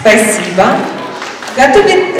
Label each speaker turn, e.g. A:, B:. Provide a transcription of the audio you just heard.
A: Спасибо. Готовит